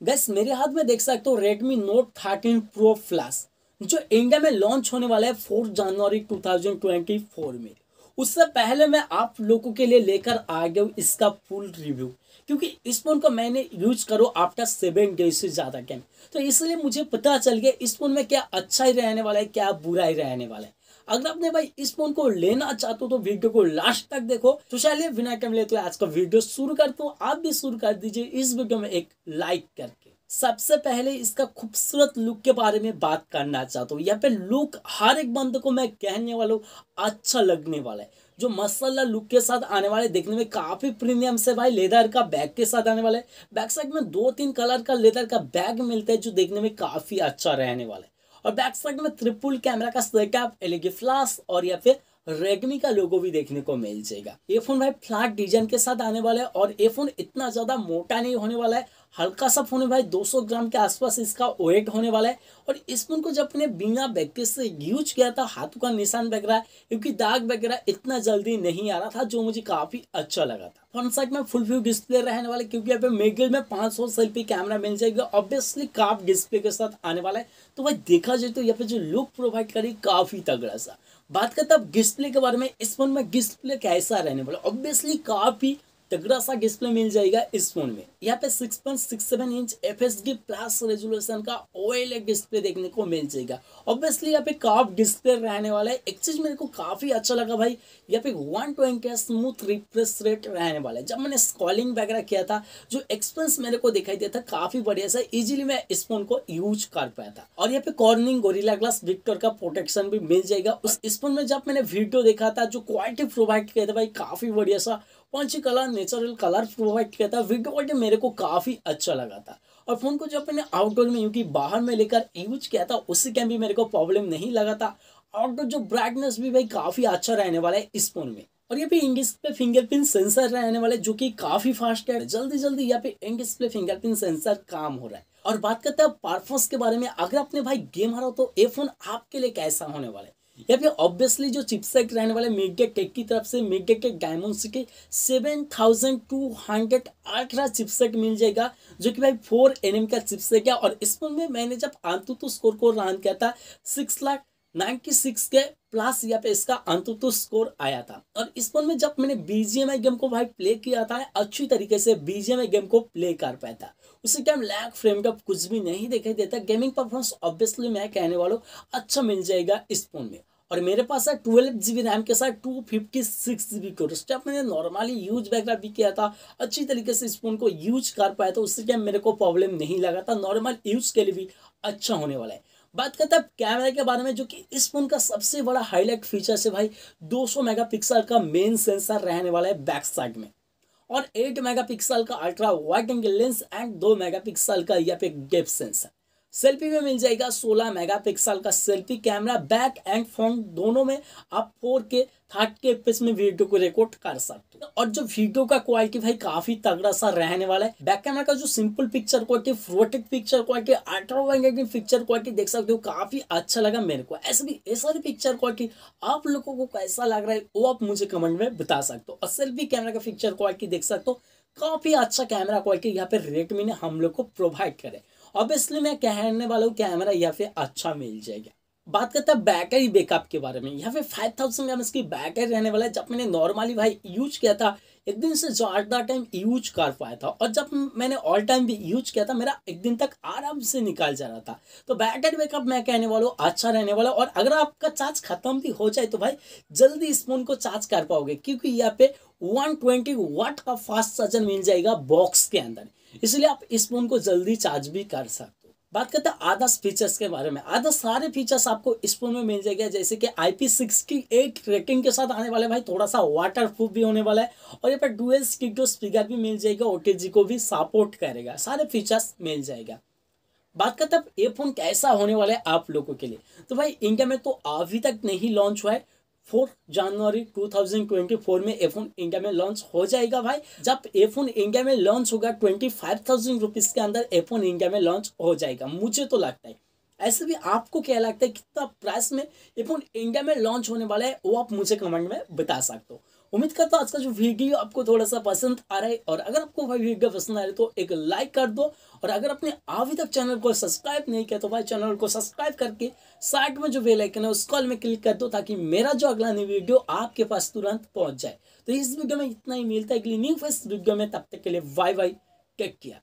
Gas मेरे हाथ में देख सकते हो Redmi Note thirteen Pro Plus जो इंडिया में लॉन्च होने वाला है फोर जनवरी 2024 में। उससे पहले मैं आप लोगों के लिए लेकर आ गया हूँ इसका फुल रिव्यू क्योंकि इस फ़ोन को मैंने यूज़ करो आफ्टर सेवन डेज़ से ज़्यादा टाइम तो इसलिए मुझे पता चल गया, इस फ़ोन में क्या अच्छा ही रहने वाला है, क्या बुरा ही रहने वाला है। अगर आपने भाई इस फ़ोन को लेना चाहते हो तो वीडियो को लास्ट तक देखो। तो चलिए बिना टाइम लेते आज का वीडियो शुरू करते हो। आप भी शुरू कर दीजिए इस वीडियो में एक लाइक करके। सबसे पहले इसका खूबसूरत लुक के बारे में बात करना चाहता हूँ। यहाँ पे लुक हर एक बंद को मैं कहने वाला हूँ अच्छा लगने वाला है। जो मसाला लुक के साथ आने वाले देखने में काफ़ी प्रीमियम से भाई लेदर का बैग के साथ आने वाला है। बैक साइड में दो तीन कलर का लेदर का बैग मिलता है, जो देखने में काफ़ी अच्छा रहने वाला है। और बैक साइड में त्रिपुल कैमरा का सेटअप एलईडी फ्लैश और या फिर रेडमी का लोगो भी देखने को मिल जाएगा। ये फ़ोन भाई फ्लैट डिज़ाइन के साथ आने वाला है और ये फ़ोन इतना ज़्यादा मोटा नहीं होने वाला है हल्का सा फ़ोन है भाई 200 ग्राम के आसपास इसका वेट होने वाला है। और इस फ़ोन को जब अपने बिना बैग से यूज़ किया था, हाथों का निशान वगैरह क्योंकि दाग वगैरह इतना जल्दी नहीं आ रहा था, जो मुझे काफ़ी अच्छा लगा था। फ्रंट साइड में फुल व्यू डिस्प्ले रहने वाले क्योंकि यहाँ पे मेगल में 500 सेल्फी कैमरा मिल जाएगा। ऑब्वियसली काफ डिस्प्ले के साथ आने वाला है। तो भाई, देखा जाए तो यहाँ पे जो लुक प्रोवाइड करी, काफ़ी तगड़ा सा। बात करते अब डिस्प्ले के बारे में। इस फ़ोन में डिस्प्ले कैसा रहने वाला ऑब्वियसली काफ़ी तगड़ा सा डिस्प्ले मिल जाएगा इस फ़ोन में। यहाँ पे 6.67 inch F S D plus resolution का ओएल डिस्प्ले देखने को मिल जाएगा। ऑब्वियसली यहाँ पे काफ डिस्प्ले रहने वाला है। एक चीज़ मेरे को काफ़ी अच्छा लगा भाई, यहाँ पे one twenty smooth refresh rate रहने वाला है। जब मैंने स्कॉलिंग वगैरह किया था, जो एक्सपीरियंस मेरे को दिखाई दिया था, काफ़ी बढ़िया सा इजिली मैं इस फ़ोन को यूज़ कर पाया था। और यहाँ पे कॉर्निंग गोरिला ग्लास विक्टर का प्रोटेक्शन भी मिल जाएगा। उस इस फ़ोन में जब मैंने वीडियो देखा था, जो क्वालिटी प्रोवाइड किया था भाई, काफ़ी बढ़िया सा punch colour natural colour provide किया था। वीडियो क्वालिटी मेरे को काफ़ी अच्छा लगा था। और फ़ोन को जब मैंने आउटडोर में यूँ बाहर में लेकर यूज़ किया था उसी टाइम भी मेरे को प्रॉब्लम नहीं लगा था। आउटडोर जो ब्राइटनेस भी भाई काफ़ी अच्छा रहने वाला है इस फ़ोन में। और ये पे इन डिस्प्ले फिंगरप्रिंट सेंसर रहने वाले जो कि काफ़ी फास्ट है। जल्दी जल्दी यहाँ पे इन डिस्प्ले फिंगरप्रिंट सेंसर काम हो रहा है। और बात करते हैं परफॉर्मेंस के बारे में। अगर अपने भाई गेम हो तो ये फ़ोन आपके लिए कैसा होने वाला है? या फिर ऑब्वियसली जो चिपसेक रहने वाले मेगा टेक की तरफ़ से मेगा के डायमंड के सेवन थाउज़ेंड टू हंड्रेड अठारह चिपसेक मिल जाएगा, जो कि भाई फोर एनएम का चिपसेक है। और इसमें मैंने जब आंतु तो स्कोर को रन किया था सिक्स लाख नाइन्टी सिक्स के प्लस यहाँ पे इसका अंतुतु स्कोर आया था। और इस फ़ोन में जब मैंने बीजीएमआई गेम को भाई प्ले किया था, अच्छी तरीके से बीजीएमआई गेम को प्ले कर पाया था। उसी टाइम लैग फ्रेम का कुछ भी नहीं दिखाई देता गेमिंग परफॉर्मेंस ऑब्वियसली मैं कहने वालों अच्छा मिल जाएगा इस फ़ोन में। और मेरे पास है ट्वेल्व जी रैम के साथ two fifty six G B जब मैंने नॉर्मली यूज़ वगैरह भी किया था, अच्छी तरीके से इस फ़ोन को यूज़ कर पाया था उसी टाइम मेरे को प्रॉब्लम नहीं लगा था। नॉर्मल यूज़ के लिए भी अच्छा होने वाला है। बात करते हैं कैमरे के बारे में, जो कि इस फ़ोन का सबसे बड़ा हाईलाइट फीचर है भाई 200 मेगापिक्सल का मेन सेंसर रहने वाला है बैक साइड में। और 8 मेगापिक्सल का ultra wide angle lens and 2 megapixel का या फिर डेप सेंसर सेल्फी में मिल जाएगा 16 मेगापिक्सल का selfie camera, back and front दोनों में आप 4K थर्टी एफ़ में वीडियो को रिकॉर्ड कर सकते हो। और जो वीडियो का क्वालिटी भाई काफ़ी तगड़ा सा रहने वाला है। बैक कैमरा का जो simple picture quality फ्रोटिक picture quality ultra picture quality देख सकते हो, काफ़ी अच्छा लगा मेरे को। ऐसे भी, ऐसा पिक्चर क्वालिटी आप लोगों को कैसा लग रहा है, वो आप मुझे कमेंट में बता सकते हो। और सेल्फी कैमरा का पिक्चर क्वालिटी देख सकते हो, काफ़ी अच्छा कैमरा क्वालिटी यहाँ पे रेडमी ने हम लोग को प्रोवाइड करे। ऑब्वियसली मैं कहने वाला हूँ कैमरा यहाँ पे अच्छा मिल जाएगा। बात करता है बैटरी बैकअप के बारे में। यहाँ पे फाइव थाउज़ेंड एम की बैटरी रहने वाला है, जब मैंने नॉर्मली भाई यूज़ किया था एक दिन से ज़्यादा टाइम यूज़ कर पाया था और जब मैंने ऑल टाइम भी यूज़ किया था, मेरा एक दिन तक आराम से निकाल जा रहा था। तो बैटरी बैकअप मैं कहने वाला हूँ अच्छा रहने वाला और अगर आपका चार्ज खत्म भी हो जाए तो भाई जल्दी इस फ़ोन को चार्ज कर पाओगे क्योंकि यहाँ पे 120 वाट का फास्ट चार्जर मिल जाएगा बॉक्स के अंदर। इसलिए आप इस फ़ोन को जल्दी चार्ज भी कर सकते बात करते हैं आदर्श फीचर्स के बारे में। आदर्श सारे फीचर्स आपको इस फ़ोन में मिल जाएगा, जैसे कि I P sixty eight rating के साथ आने वाले भाई थोड़ा सा वाटर प्रूफ भी होने वाला है और यहाँ पर डुअल स्टीरियो स्पीकर भी मिल जाएगा ओ को भी सपोर्ट करेगा, सारे फीचर्स मिल जाएगा। बात करते हैं ये फ़ोन कैसा होने वाला है आप लोगों के लिए। तो भाई इंडिया में तो अभी तक नहीं लॉन्च हुआ है फोर जनवरी 2024 में एफोन इंडिया में लॉन्च हो जाएगा भाई। जब एफोन इंडिया में लॉन्च होगा ट्वेंटी फाइव थाउज़ेंड रुपीज़ के अंदर एफोन इंडिया में लॉन्च हो जाएगा। मुझे तो लगता है, ऐसे भी आपको क्या लगता है, कितना प्राइस में एफोन फ़ोन इंडिया में लॉन्च होने वाला है, वो आप मुझे कमेंट में बता सकते हो। उम्मीद करता हूँ आज का जो वीडियो आपको थोड़ा सा पसंद आ रहा है और अगर आपको भाई वीडियो पसंद आ रहा है तो एक लाइक कर दो और अगर आपने अभी तक चैनल को सब्सक्राइब नहीं किया तो भाई चैनल को सब्सक्राइब करके साइड में जो बेल आइकन है उस कॉल में क्लिक कर दो ताकि मेरा जो अगला न्यू वीडियो आपके पास तुरंत पहुँच जाए। तो इस वीडियो में इतना ही। मिलता है न्यू फ़र्स्ट वीडियो में। तब तक के लिए वाई वाई टेक केयर